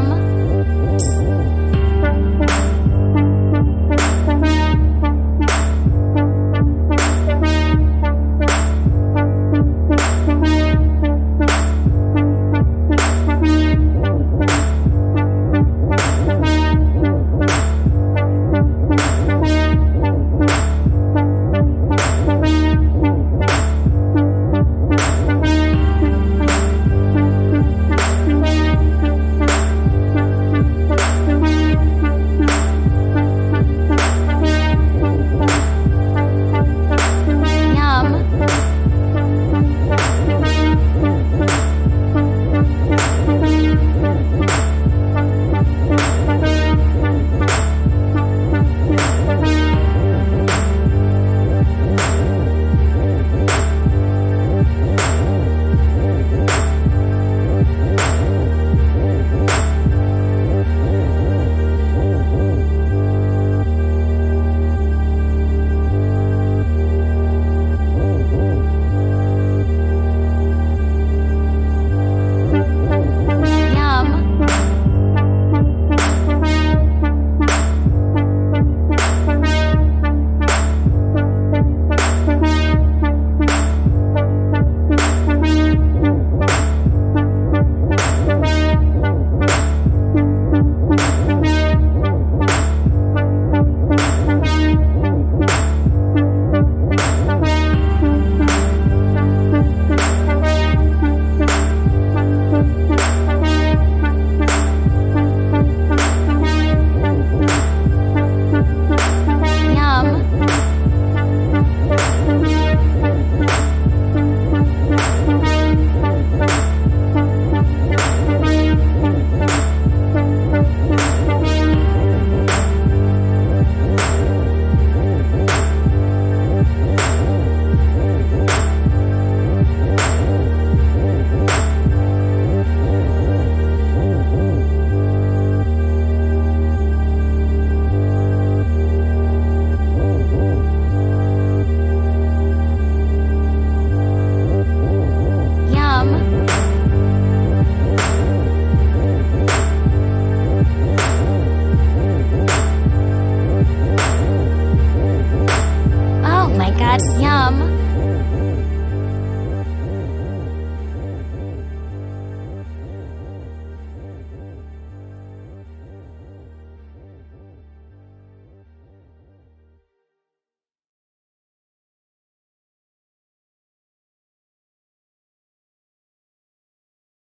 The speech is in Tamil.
mom.